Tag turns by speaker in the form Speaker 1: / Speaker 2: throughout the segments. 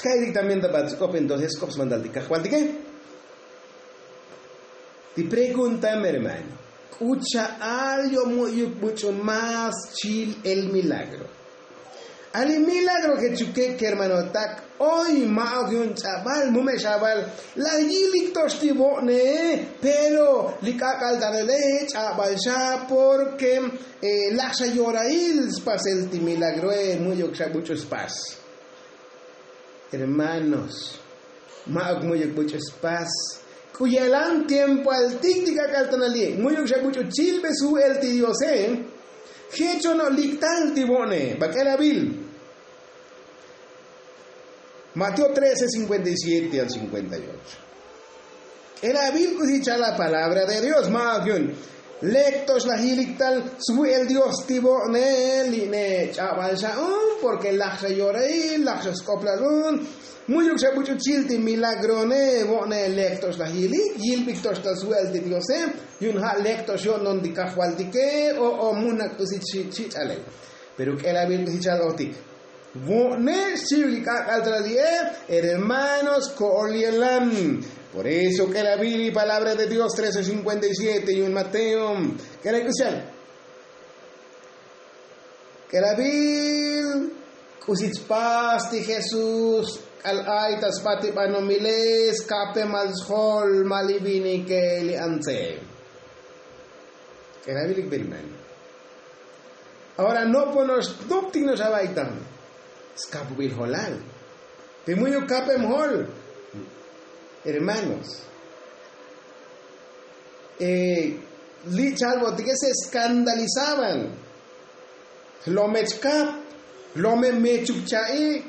Speaker 1: Sky también da cop entonces cops mandal di cajual qué? Te pregunta mi hermano, escucha algo mucho más chill el milagro. Al milagro que chuque que hermano tak hoy mao que un chaval mume chaval la yilik ne pero likakal darele chaval ya porque eh, la llora il el milagro es muy mucho spas hermanos. Mucho spas. Cuyelan tiempo al tic caltanali muy mucho chilbe su el tidiose hecho no liktal tibone. Bakela bil Mateo 13, 57 al 58. Era vil dicha la palabra de Dios, Magion. Lectos la hilictal, su el Dios tibo ne line chaval porque la llora y la scoplalun. Muy se mucho chilti milagrone, bone lectos la hilik, yil victos ta su el Dios, yun ha lectos yo non di cajualtique, o o munak usit chit ale. Pero que era vil dicha lotik. hermanos Colielam. Por eso que la Biblia y palabra de Dios 1357 y un Mateo, que la escuchan. Que la Biblia, de Jesús, al aitas pati panomiles, cape malshol malibini que li ante. Que la Biblia Ahora no ponos doctrinos abaitan skapubil holal. Pimuyo kapem hol. Hermanos. Eh, que se escandalizaban. Lo mechkap, lo me mechukchai.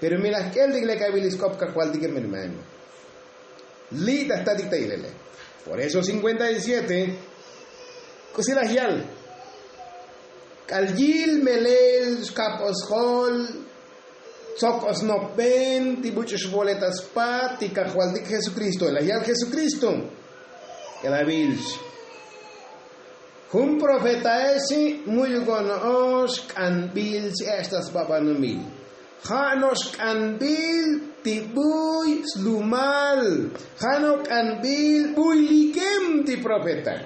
Speaker 1: Pero mira, que el digle kabiliskop ka cual digue mi hermano. Li está dicta Por eso 57, cosila hial. Kaljil melel kapos hol socos no pen tibuchos boletas pa tikahualdik Jesucristo el ayal Jesucristo. Que la un profeta ese muy gonos canbil estas babanumil Hanos canbil tibuy slumal Hano canbil likem ti profeta.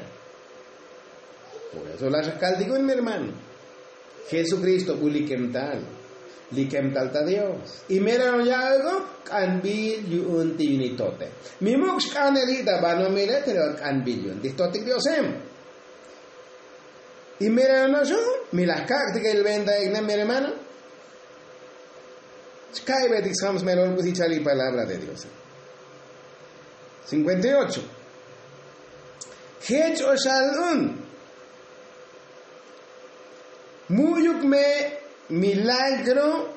Speaker 1: Por eso las caldigo mi hermano. Jesucristo tal likem tal Dios. Y mira ya algo, kanbil yun tinitote. Mimux kanelita bano mire pero kanbil yun. Distotik Diosem. Y mira no yo, mira que el venda igna mi hermano. Sky betik sams melon pusichali palabra de Dios. 58. Hech o shalun me milagro,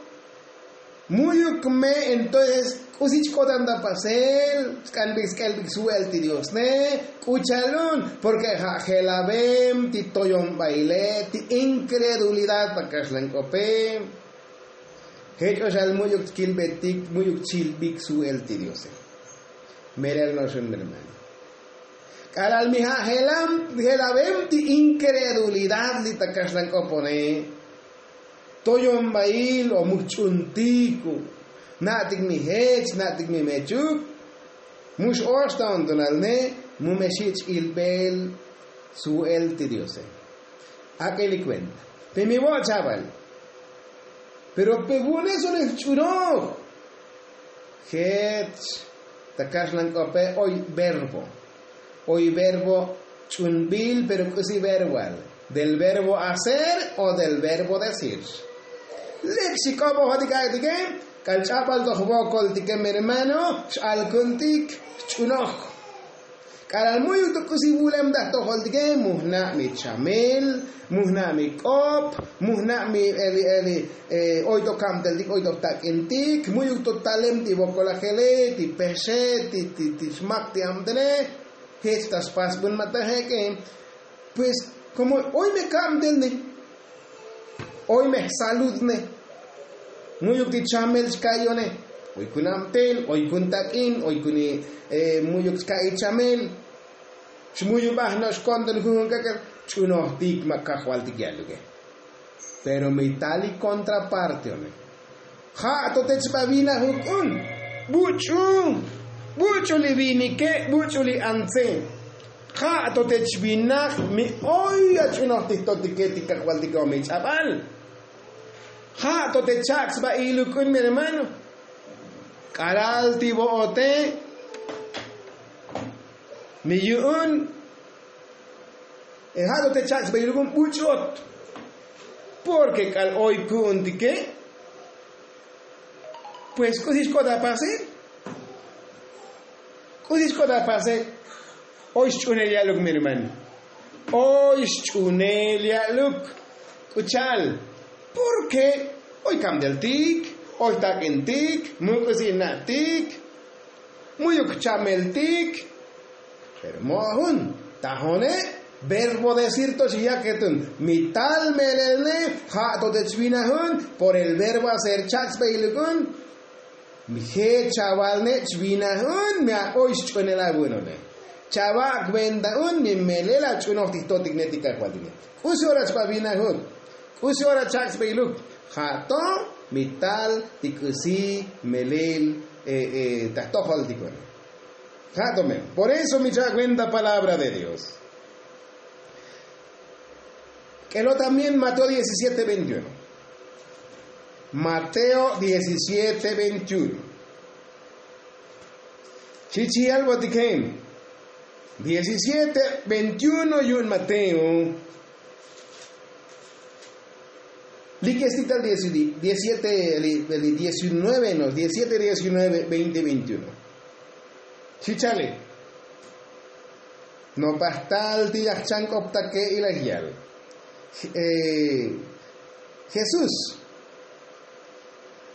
Speaker 1: me entonces kusich kodanda pasel, kalbix kalbix suelti Dios ne, kuchalun, porque jajelabem, ti toyon baile, ti incredulidad pakashlan kope, hechos al muyuk kilbetik, muyuk chilbik suelti Dios. Merel no son hermano. Kalal miha helam helabem ti incredulidad li takashlan kopone. Toyon bail o muchuntiku. Natik mi hech, natik mi mechuk. Mush ostan donalne, mumeshich ilbel su el tidiose. Aquel cuenta. Te mi voy chaval. Pero pegún eso le churó. Hech, takashlan kope hoy verbo. Hoy verbo chunbil, pero casi verbal. Del verbo hacer o del verbo decir. Lexikobo hodikaitike, kalchapal tohbokol tike mi hermano, kuntik chunoch. Karal muy tukusi bulem da tohol tike, muhna mi chamel, muhna mi kop, muhna mi eli eli, eh, oito kamtel dik oito tak intik, muy talem ti bokola gele, ti peshe, ti ti ti smak ti amdene, estas pas bun que pues como hoy me camden hoy me saludne muy ukti chamel skayone hoy kun amtel hoy kun takin hoy kun eh muy sky chamel shmuyu bah nos konden kun ka chuno tik makahwal tikyaluge Pero mi tal y contraparte, ¿no? Ja, to te chpavina hukun. Buchu. Buchu li vini ke, buchu li anse. Ja, to te chbina mi oy achuno tito tiketi kakwaltiko mi chaval. Ja, to te chaks ba ilukun mi hermano. Karal tibo ote. Mi yun. Ja, to te chaks ba ilukun buchot. Porque cal hoy kunti que pues così cosa pase così cosa pase hoy chunelia look mi hermano hoy chunelia look escuchal porque hoy cambia el tic hoy está en tic muy cocina tic muy escuchame el tic. Pero mohun tajone verbo decir ya que tun mital melele ha to de por el verbo hacer chats beilugun mi he chaval ne chvinahun mi a ois chunela bueno ne chava gwenda un mi melela chuno tito tignetica kwadine usi ora chvinahun usi ora chats beiluk ha to mital tikusi melel eh eh tahtojol tikone ha tome por eso mi cuenta palabra de Dios que lo también Mateo 17, 21. Mateo 17, 21. Chichi algo tiquem. 17, 21 y un Mateo. Liquestita el 17, el 19, no, 17, 19, 20, 21. Chichale. No pastal tiyak opta que y la guial. Eh, Jesús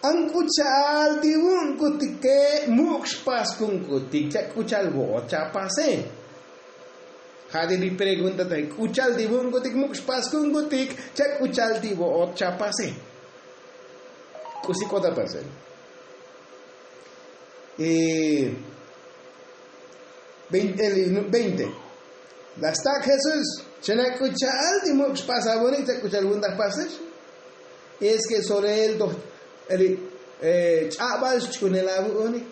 Speaker 1: ang kuchal tiwun kutike mux pas kung kutik cak kuchal bo chapase Hadi di pregunta tay kuchal tiwun kutik mux pas kung kutik cak kuchal tiwo chapase kusi kota pasen eh 20, 20. La está Jesús Chena escuchar, dimos pasa bonita, escuchar algunas pases. Es que sobre él, el chabal chunela bonik.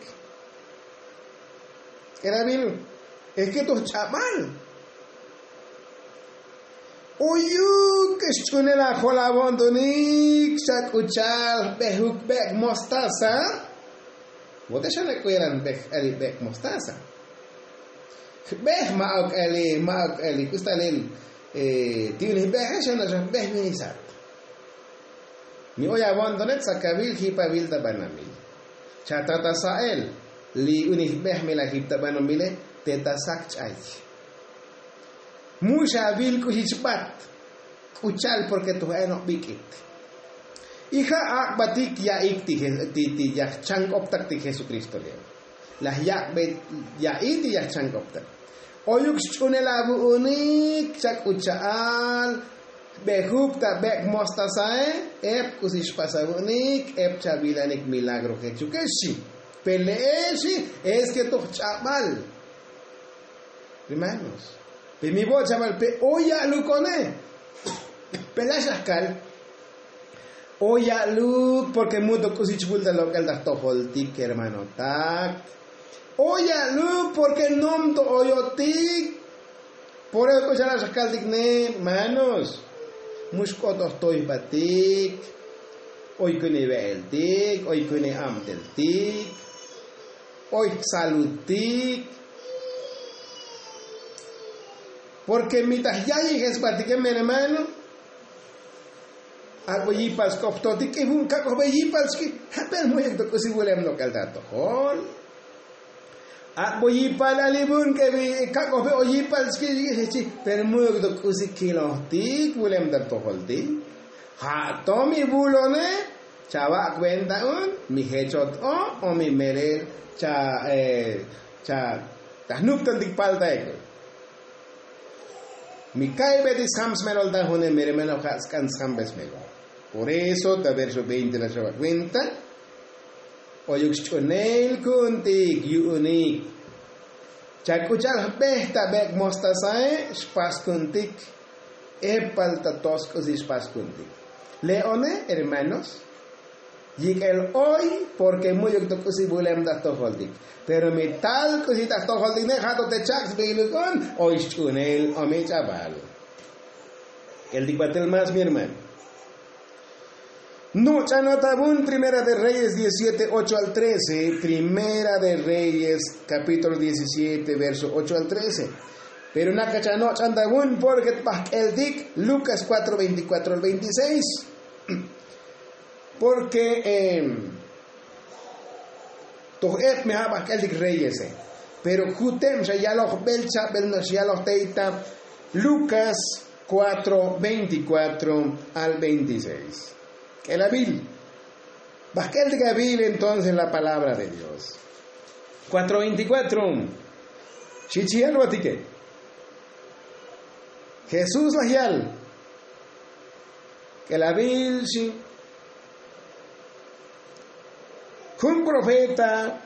Speaker 1: Era bien, es que tos chabal. Oyuk escunelah holabandonik sakuchal behuk bek mostaza. Vot esetleg olyan bek eli bek mostaza. Beh maak eli maak eli kustalin tiuni beh hát esen azon hát beh minisat. Mi hát? oya bandonet sakabil hipa bilda banamil. Chatata sael li unih beh mila hipta banamile teta sakchai. Bil kuhichpat kuchal porque tu eno bikit Hija ak batik ya ik ti ti ya chang optak ti Jesucristo le. Las ya bet ya iti ya chang optak. Oyuk chune labu unik cak ucaal behuk ta bek mostasae ep kusish pasa unik ep chabilanik milagro que chukeshi. Peleeshi es que tu chamal. Hermanos. Pe mi voz chaval pe oya lucone. Pelashakal. Oya luk porque mudo kusich bulta local da toholtik hermano tak. Oya luk porque nom to oyotik. Por eso ya las caldik ne manos. Muskotos toy batik. Hoy kune veltik, hoy kune amteltik. Hoy salutik. Porque mientras ya llegues batik mi hermano, ako yipas koptotik e hun kako ba yipas ki hapel mo yung to si William no kaltato hol ako yipal alibun ke bi kako ba o yipas ki si per mo yung to si kilohtik William da to holti ha to mi bulone chawa kwenta un mi hechot o o mi mere cha eh cha tahnup tantik palta eko mi kai betis hams menol da hune mere meno kan hambes mego por eso, ta verso 20 la lleva cuenta. Oyuxchonel kuntik yuunik. Chakuchal besta bek mostasae spas kuntik. Epal tatos kosi spas kuntik. Leone, hermanos, y el hoy, porque muy octocusi bulem das toholdik. Pero mi tal cositas toholdik ne jato te chaks beilukon, hoy chunel o mi chaval. El dicbatel más, mi hermano. No, Chanotabun, Primera de Reyes 17, 8 al 13. Primera de Reyes, capítulo 17, verso 8 al 13. Pero Nakachano Chantabun, porque el Dick, Lucas 4, 24 al 26. Porque eh, Tohet me ha el Reyes. Pero Jutem, ya los Belcha, los Teita. Lucas 4, 24 al 26 el Abil. Basquel de Gabil entonces la palabra de Dios. 424. Chichial Batique. Jesús Lajial. El Abil, Un profeta.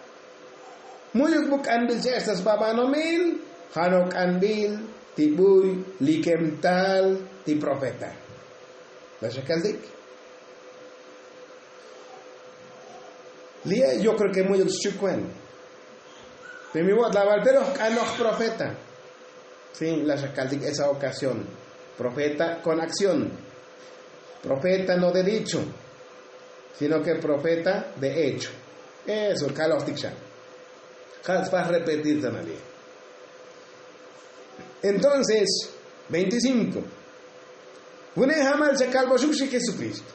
Speaker 1: Muy buk anbil estas babanomil. Hanok anbil. Tibuy. Likemtal. Ti profeta. ¿La dik? Lia, yo creo que muy chukwen. De mi voz, la pero los profeta. Sí, la shakaldik esa ocasión. Profeta con acción. Profeta no de dicho, sino que profeta de hecho. Eso, Carlos Tikshan. va a repetir también. Entonces, 25. Une jamal se calvo Jesucristo.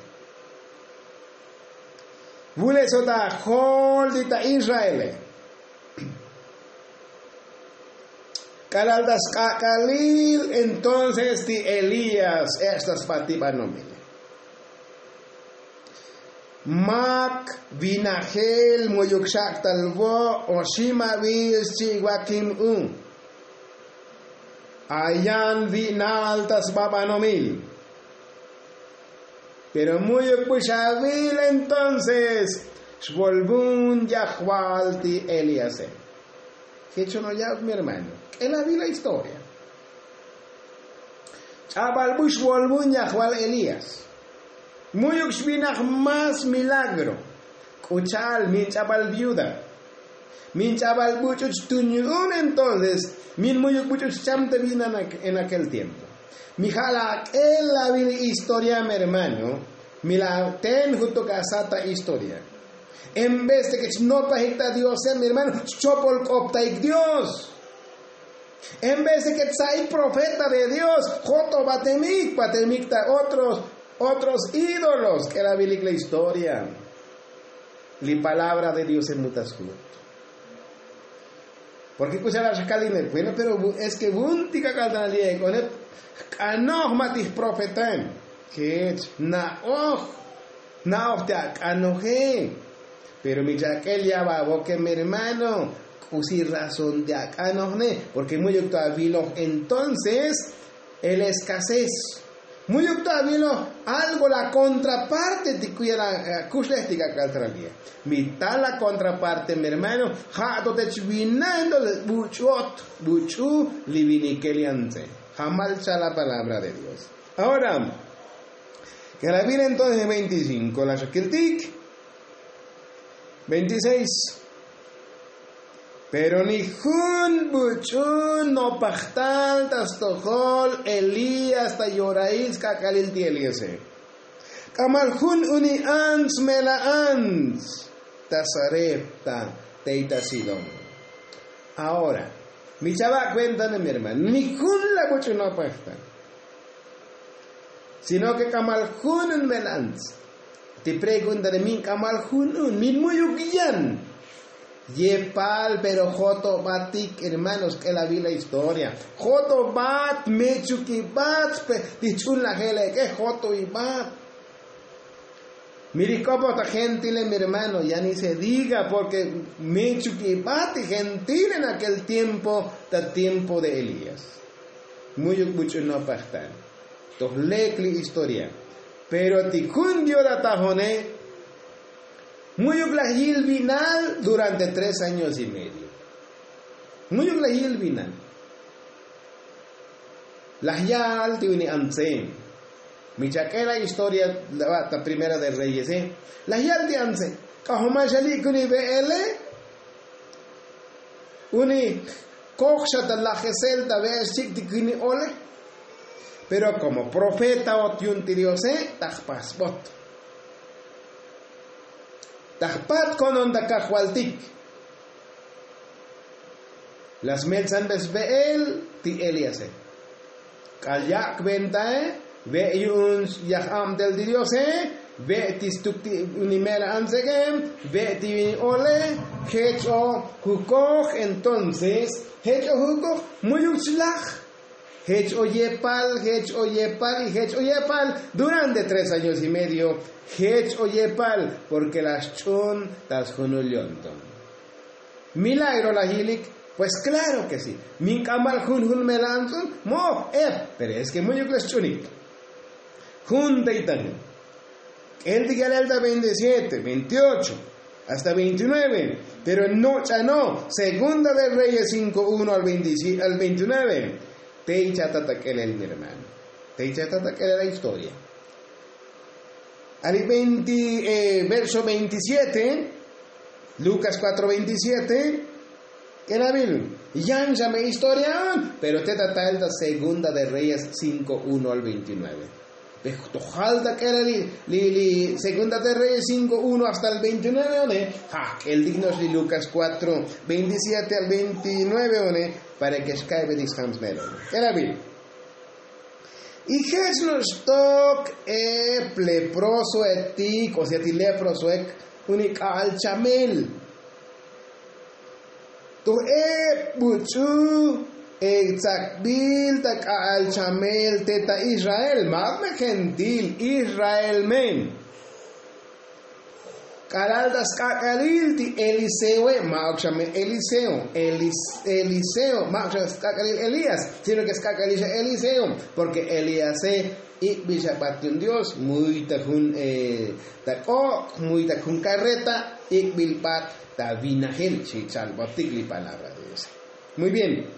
Speaker 1: Vule sota holdita Israel. Calaldas Kalil, entonces ti Elías, estas patibanomile. Mak vinagel moyukshak talvo oshima chiwakim un. Ayan vinaltas babanomil. Pero muy escuchabil entonces, Shvolbun Yahwalti Eliase. ¿Qué hecho no ya, mi hermano? Él vi la historia. Chabal Bushvolbun Yahwal Elías. Muy uxbinach más milagro. Kuchal, mi chabal viuda. Min chabal buchuch tuñun entonces. Min muy buchuch chamte en aquel tiempo. Mijala, él la historia, mi hermano, mi la ten junto casata historia. En vez de que no pajita Dios, eh, mi hermano, chopol coptaik Dios. En vez de que hay profeta de Dios, joto batemik, batemikta otros, otros ídolos que la la historia. La palabra de Dios en mutas Porque escucha la shakalina, bueno, pero es que buntica caldanalía con él. Kanoch matis profetem. Que naoch. Naoch te akanoje. Pero mi jaquel ya va que mi hermano. Usi razón de akanoje. Porque muy octavilo entonces el escasez. Muy octavilo algo la contraparte de cuya kuslestica caltralía. Mitad la contraparte mi hermano. Ha to te chvinando buchot buchu livinikeliante Jamalcha la palabra de Dios. Ahora, que la entonces 25, la Shakiltik, 26. Pero ni jun buchun no pachtal tastohol Elías ta yoraís kakalil tieliese. Kamal jun uni ans mela ans tasarepta teita sidon. Ahora, mi chava cuéntame mi hermano, ni kun la mucho no apuesta. Sino que kamal hunun melans. Te pregunta de mi kamal hunun, mi muy ukiyan. Yepal, pero Joto Batik, hermanos, que la vi la historia. Joto Bat, Mechuki Bat, Dichun la gele, que Joto y Bat. Miricopo está gentil, mi hermano, ya ni se diga, porque Michukipati gentil en aquel tiempo, da tiempo de Elías. Muy mucho no pastan. Lekli historia. Pero ticundio da tajone, muy glajil vinal durante tres años y medio. Muy glajil vinal. Las yal tiene ansem. la historia la primera de Reyes, ¿eh? La yaldianse, kahomashali kuni veele, uni koksha la gesel da ve sikti kuni ole, pero como profeta o tiuntidiose, tajpas bot. Tajpat con onda kahualtik. Las melsan ves veel ti eliase. Kalyak ventae, ve yuns yaham del didiose, ve tistukti unimera ansegem, ve ti ole, hecho hukok, entonces, hecho hukok, muy uchlach. Hech Oyepal, Hech Oyepal y Hech Oyepal durante tres años y medio. Hech Oyepal, porque las chon tas Junulyonton. Milagro la hilik, pues claro que sí. Min kamal hun hun melanton, mo, eh, pero es que muy chunik. Jun teitan. El día 27, 28 hasta 29, pero no, ya no. Segunda de Reyes 5, 1 al, 20, al 29. Teicha Tataquele, mi hermano. Teicha Tataquele la historia. Al 20, eh, verso 27, Lucas 4, 27, que la Ya llame historia, pero te trata la segunda de Reyes 5, 1 al 29. Tojalda que era li, segunda de Reyes 5, 1 hasta el 29, ja, el digno es Lucas 4, 27 al 29, para que escaibe dishams melon. Era bien. Y Jesús toc e leproso etik, o sea, ti leproso ek, unik al chamel. Tu e buchu al chamel teta Israel, magme gentil, Israel men. Caraldas Kakalil ti Eliseo, Mauxame Eliseo, Elis, Eliseo, Mauxas Kakalil Elías, sino que es Kakalil Eliseo, porque Elías y un Dios, muy tajun eh, taco, muy tajun carreta, y bilpat tavinahel, chichal, batigli palabra de Dios. Muy bien.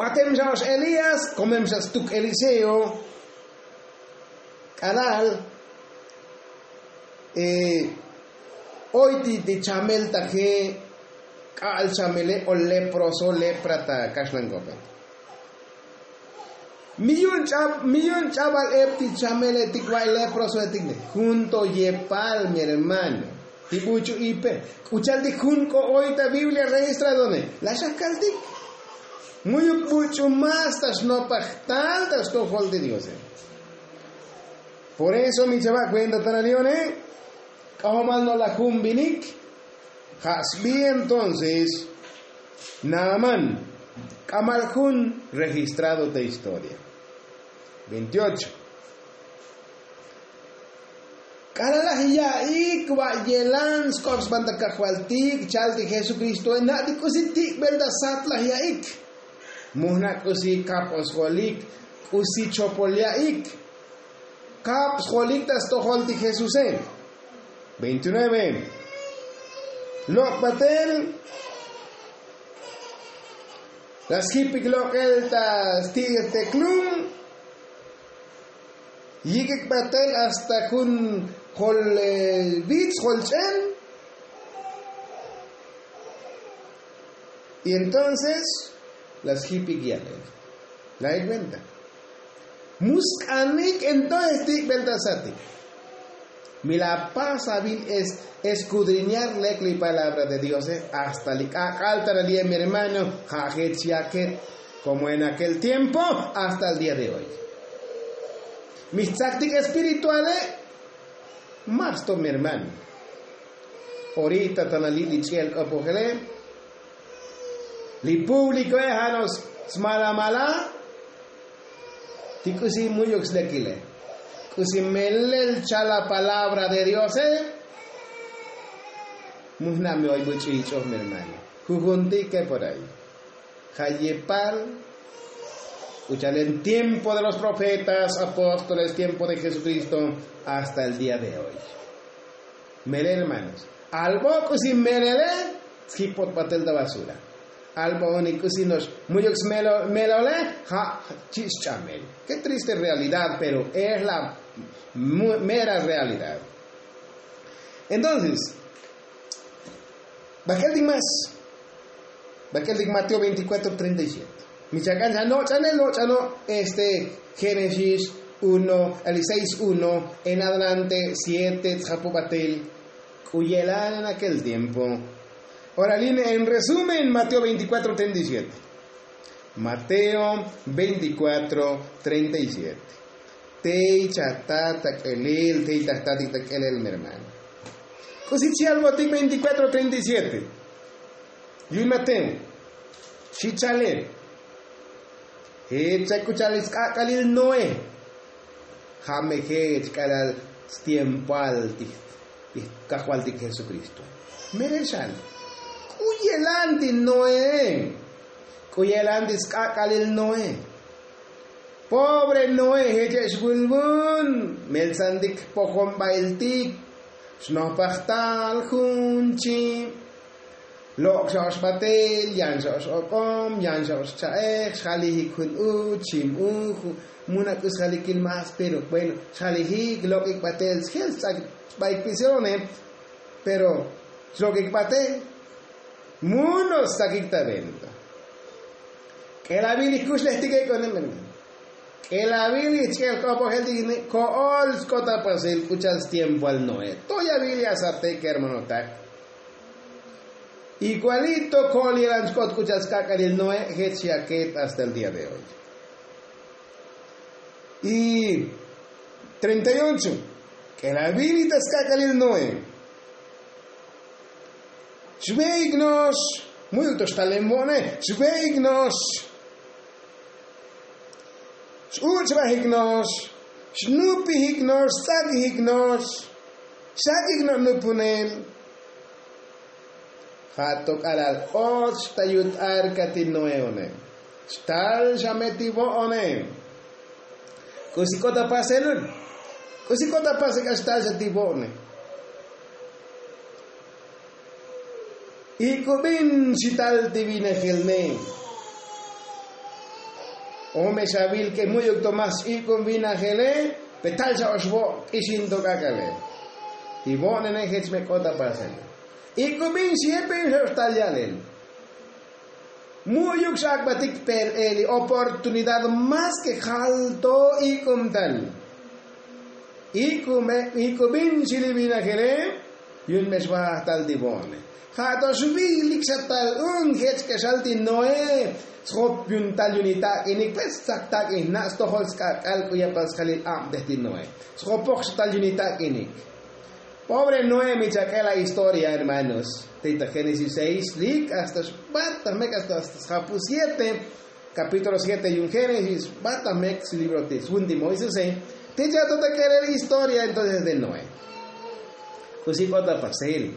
Speaker 1: Batemos Elías, comemos tuk Eliseo, canal, eh, hoy ti ti chamel ta que al chamele o leproso leprata kashlangopet. Millón chab, millón chaval epti chamele tikwa leproso etikne. Junto yepal mi hermano. Tibucho ipe. Uchaldi junco hoy ta Biblia registra donde. La shakaltik. Muy mucho más tas no pachtal tas no de Dios. Por eso mi chaval cuenta tan leone no la Jumbinik, Hasbi entonces, Naaman, Kamalhun, registrado de historia. 28. Karalahiya ikwa yelan skors banta kahwaltik chalti Jesucristo en nadi kusitik belda satlahiya ik. Muhna kusi kap osgolik kusi chopolia ik. Kap scholik tas toholti Jesusen. 29. Lok batel. Las hipik lok eltas tigres teklum. Yikik batel hasta kun hol bits holchen. Y entonces las ya la cuenta. Muskanik entonces beltasati. Mi la paz hábil es escudriñar la palabra de Dios ¿eh? hasta el día mi hermano como en aquel tiempo hasta el día de hoy. Mis tácticas espirituales, más to mi hermano. Ahorita tan ali chiel apogele, li público es hanos smala mala, tikusi muy oxlequile el la palabra de Dios, ¿eh? Muhname hoy buchichos, mi hermano. que por ahí. Jayepal. Escuchar el tiempo de los profetas, apóstoles, tiempo de Jesucristo, hasta el día de hoy. Mere, hermanos. Algo sin merele, skipot patel de basura. Albo onikusinos muyux melole ha chischamel. Qué triste realidad, pero es la mera realidad. Entonces, Bakel más. Bakel Mateo 24, 37. Michacan no, chanelo, chano, este, Génesis 1, el 6, 1, en adelante 7, Tzapopatel, Cuyelán en aquel tiempo. Ahora, en resumen, Mateo 24, 37. Mateo 24, 37. Tei chatata kelil, tei tatati kelil, mi hermano. Così c'è al 24, 37. Lui Mateo. Chichale. Hecha kuchalis kakalil Noé. Jame hech kalal tiempo alti. Y cajualti Jesucristo. Merechal. Cuyelanti Noé. Cuyelanti kakalil Noé. Pobre Noé, hecha shbulbun. Melsandik pohom bailtik. Snopachtal junchi. Lok zoals patel, jan zoals okom, jan zoals chaek, schalihi kun u, chim u, munak us schalikil mas, pero bueno, schalihi, lok ik patel, schel, baik pisone, pero, lok ik patel, munos takik tabenta. Que la vili kus lehtige con el Que la vili chel kopo heldi ko ol skota pasel kuchas tiempo al noe. Toya vili asate que hermano tak. Igualito con el Scott el Noé Hetziaket hasta el día de hoy. Y 38. Σβέγγνος, μου είδε το σταλεμόνε, ναι. σβέγγνος. Σούτσβα χιγνός, σνούπι χιγνός, σάτι χιγνός, σάτι γνωνούπουνελ. Χάτοκ αλάλ, ως τα γιουτάρ κατηνοέωνε, στάλσα με τη βόωνε. Κουσικό τα πάσελουν, κουσικό τα πάσε καστάλσα τη βόωνε. Ikubin sital divine filme. Ome sabil que muy octomas y combina gele, petal sa osbo isinto kakale. Tibone ne hech me kota pasenun. Y comincia a pensar tallen. Muy uxak batik per eli oportunidad más que jalto y cum tal. Y come y comincia a vivir gere y un mes va tal divone. Hato subi liksatal un hets que salti noe schop yun tal unita ini pes sakta in nas to holska kal kuya pas khalil am dehti noe. Schopok tal unita ini. Pobre Noé, michaque la historia, hermanos. Teita Génesis 6, lik hasta Batamek hasta Japu 7, capítulo 7 y un Génesis, Batamek, su libro de Sundi Moisés, te ya toda querer historia entonces de Noé. Pues sí, kota pasel.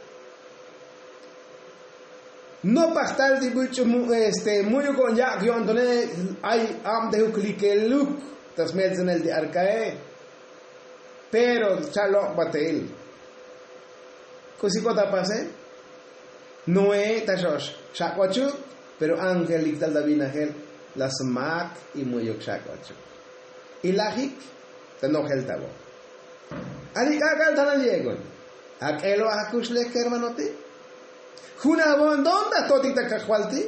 Speaker 1: No pastal de mucho este muy con ya que ondone hay am de clique look tas en el de arcae pero chalo batel. Kusiko tapase. Noé tashosh. Shakwachu. Pero ángel iktal davina Las mak y muyok shakwachu. Ilahik. Tenohel tabo. Alikakal tanaliegon. Akelo akusle hermanote. Juna bon donda toti takahwalti.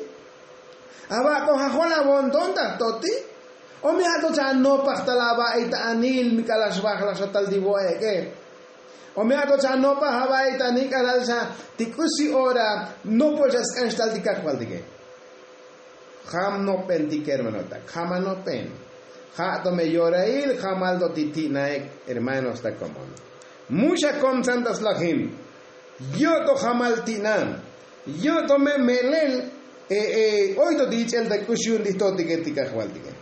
Speaker 1: Aba kohajona bon donda toti. O mi hato cha no pachtalaba ita anil mi kalas bakla sa tal dibo eke. O mi hato cha no pa haba ita ni kalal sa tikusi ora no puedes canstal di kakwal dige. Ham no pen ti hermanota, jama no pen. Ja to me llora il jamal do titi naek hermanos ta común. Mucha con santas lahim. Yo to jamal tinam. Yo to me melel eh, eh, hoy to dice el de kushun di to tige tika kwal tige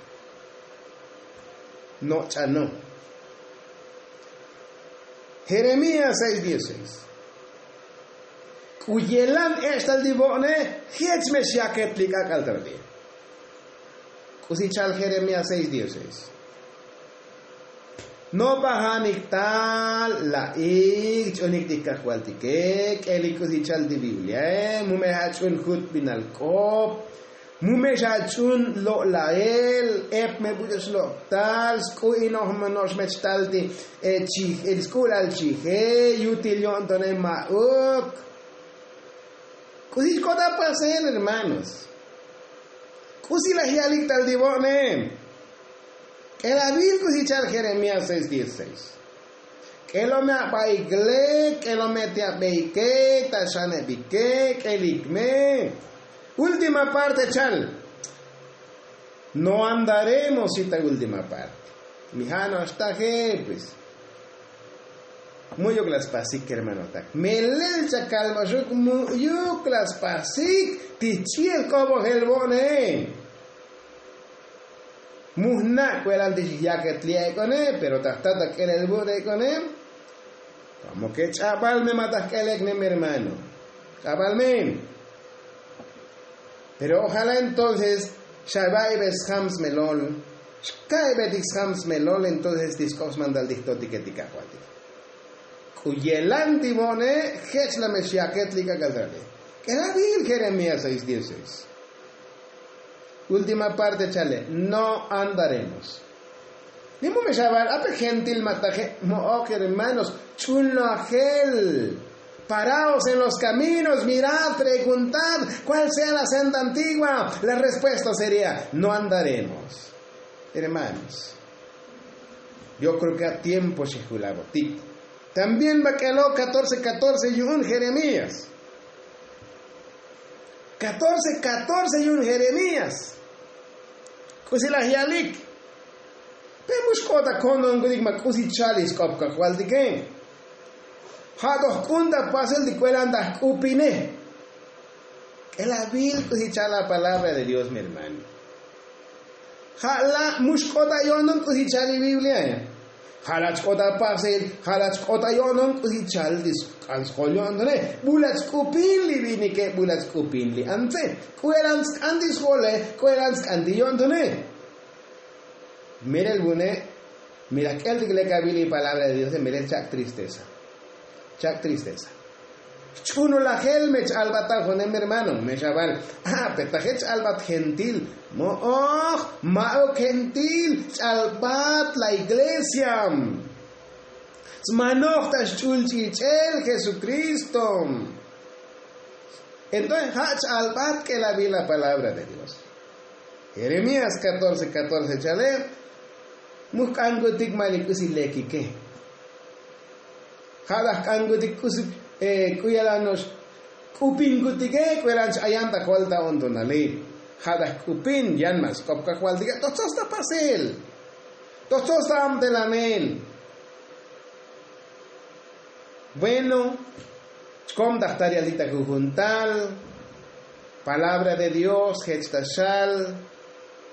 Speaker 1: no cha no. Jeremías 6:16 Kuyelan esta el divone hiech me shaket lika kaltardi Kusichal Jeremías 6:16 no pahanik tal la ik chonik dikakwal tike kelik kusichal di Biblia eh mume hachun khut binal kop mume hachun lo lael ep me budes lo tal sku inoh manos mechtalti e chi el skul al chi he yutilion tone ma uk Kusich kota pasen hermanos. Kusi la tal divone la Biblia dice Jeremías 6:16. Que lo me apaigle, que lo me te abeike, tashane bike, que ligme. Última parte, chal. No andaremos esta última parte. Mijano hasta que, pues. Muy yo pasik, hermano. Melel chakal, yo las pasik, tichiel como el bone. Muhna kuelan di yaket liai kone, pero tata que el bude kone. Como que chabal me matas ne mi hermano. Chabal me. Pero ojalá entonces Shabai hams melol. Shkai bedis hams melol entonces discos mandal dictoti que tika kwati. Kuyelan timone hech la meshiaket lika gazale. Que la vil Jeremías 6.16. Última parte, chale. No andaremos. Nimo me chaval, ape gentil mataje, mo hermanos, chulo agel. Paraos en los caminos, mirad, preguntad cuál sea la senda antigua. La respuesta sería, no andaremos. Hermanos, yo creo que a tiempo tip. También va que 14, 14 y un Jeremías. 14, 14 y un Jeremías. Kusila hialik. Pemus kota konon gudik ma kusi chalis kopka kwaldike. Hados kunda pasel di cuelanda kupine. Que la vil kusicha la palabra de Dios, mi hermano. Jala muskota yonon kusichali Biblia. Halach kota pasel, halach kota yonon kusichal dis anscholiondone. Bulats kupinli vinike bulats kupinli. Ante, kuelans andis hole, kuelans andiyondone. Mira el bune, mira que le cabili palabra de Dios, mira chac tristeza. Chac tristeza. Chuno la helmech albata con mi hermano, me chaval. Ah, petahech albat gentil. Mo, oh, mao gentil, albat la iglesia. Smanoch tas chulchichel Jesucristo. Entonces, hach albat que la vi la palabra de Dios. Jeremías 14, 14, chale. Muskangutik malikusi leki ke. Hadas kangutik kusip kuyalanos kupin kutike kwerans ayanta kwalta ondonale. Hadas kupin yanmas kopka kwaltika tochosta pasel. Tochosta am de la nel. Bueno, com dachtarialita juntal, palabra de Dios, gestashal,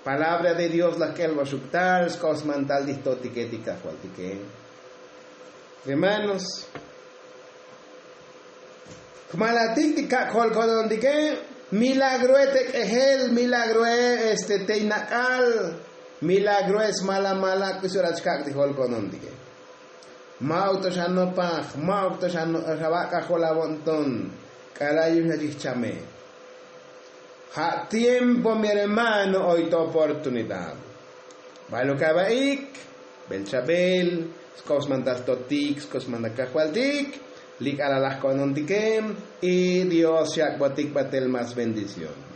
Speaker 1: palabra de Dios la que el basuktal, cosmantal distotiquetica cualtique. Hermanos, Malatíctica colcodondique, milagruete ehel, milagro este teinacal, milagro es mala mala kusurachkak di colcodondique. Mauto shano pach, mauto shano rabaka jolabonton, carayo chame. Ha tiempo mi hermano hoy tu oportunidad. Bailo kabaik, belchabel, skosmandas totik, skosmandas kahualtik, lik alalas konontikem, y Dios yak batik batel más bendición.